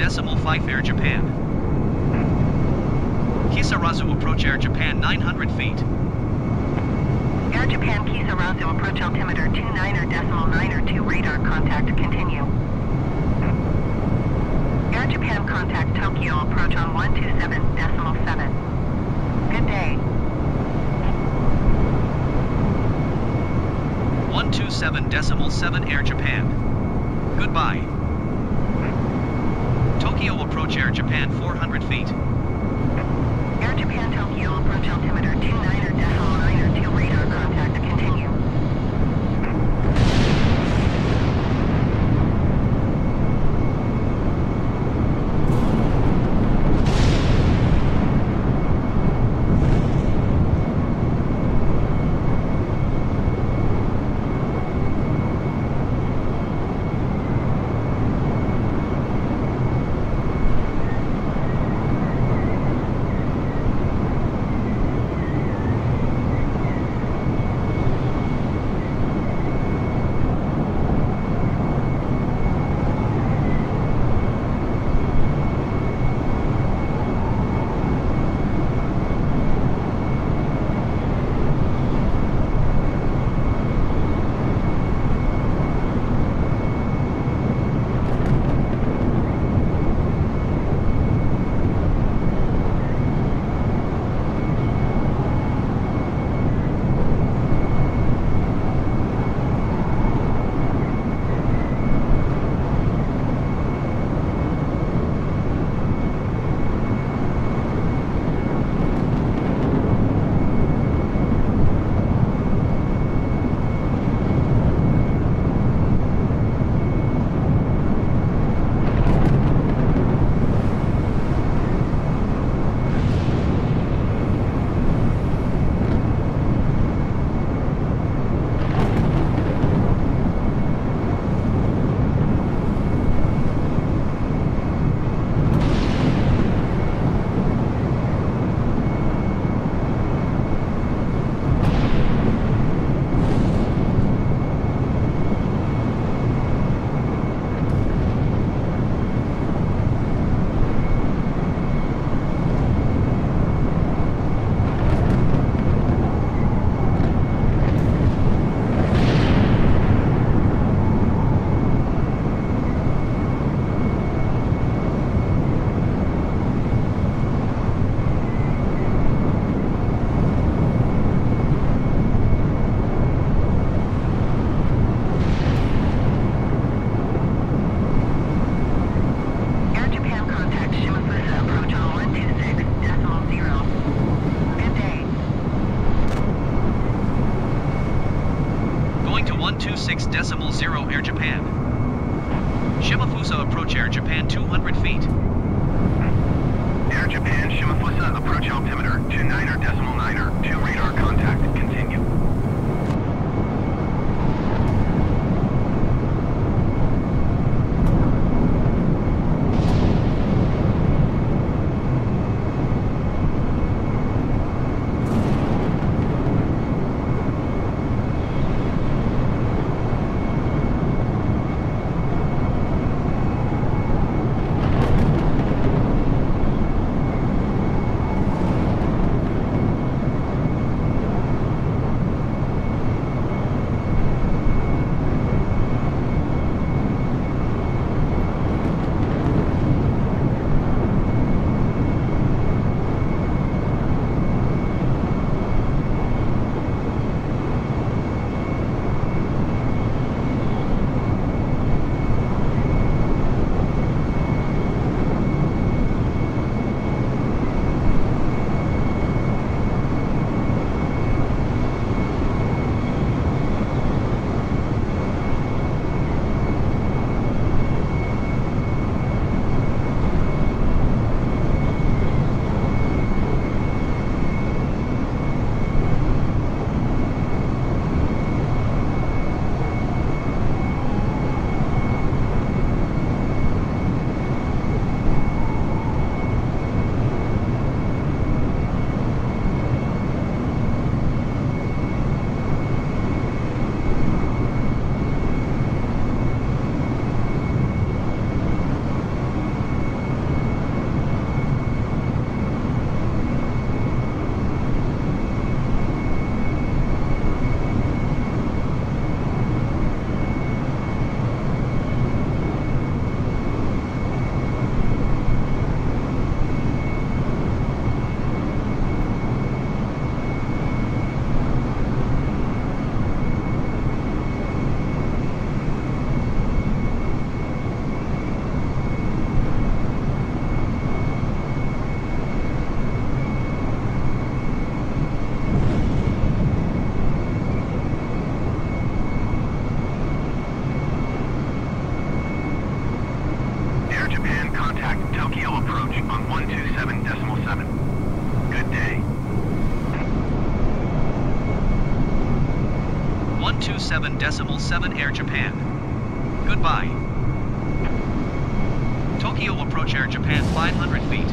decimal 5 Air Japan. Kisarazu approach Air Japan 900 feet. Air Japan Kisarazu approach altimeter 29 or decimal 9 or 2 radar contact continue. Air Japan contact Tokyo approach on 127 decimal 7. Good day. 127 decimal 7 Air Japan. Goodbye. Tokyo approach Air Japan 400 feet. Air Japan Tokyo approach altimeter 29 or decimal 127 decimal 7 Air Japan. Goodbye. Tokyo approach Air Japan 500 feet.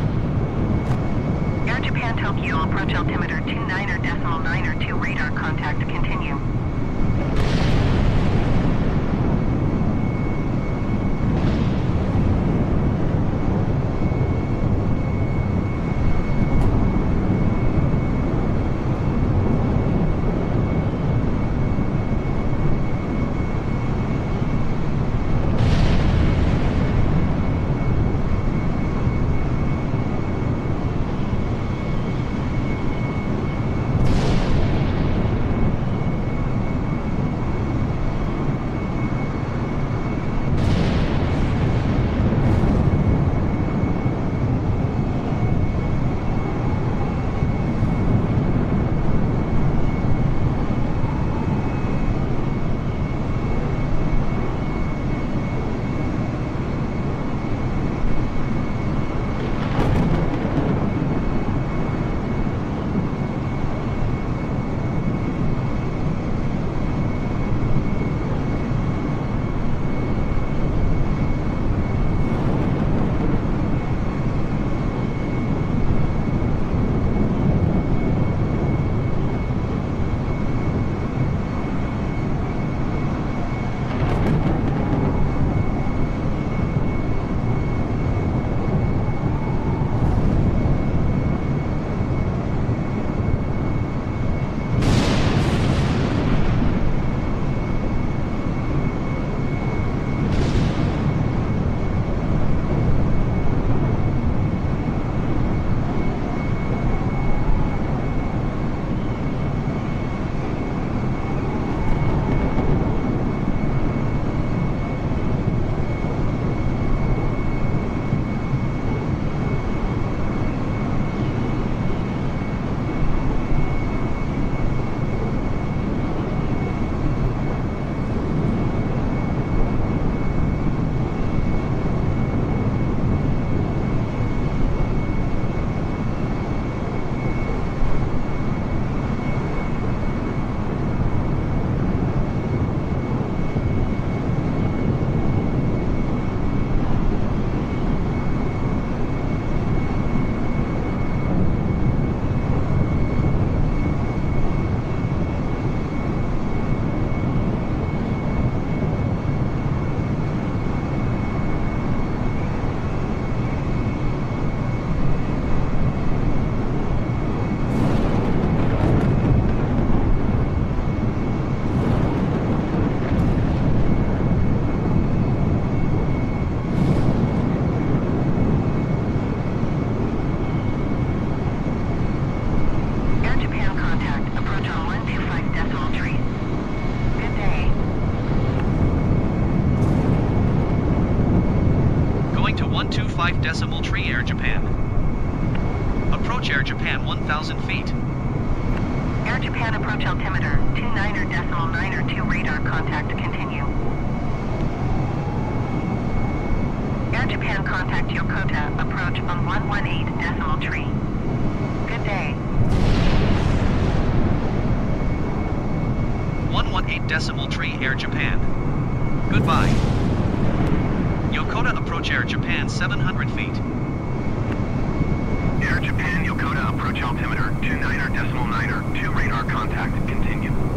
Air Japan Tokyo approach altimeter 29er decimal 9er 2 radar contact continue. 125 decimal tree Air Japan. Approach Air Japan 1000 feet. Air Japan approach altimeter 29er decimal 9er 2 radar contact continue. Air Japan contact Yokota approach on 118 decimal tree. Good day. 118 decimal tree Air Japan. Goodbye. Approach Air Japan 700 feet. Air Japan Yokota approach altimeter 29er decimal 9er 2 radar contact. Continue.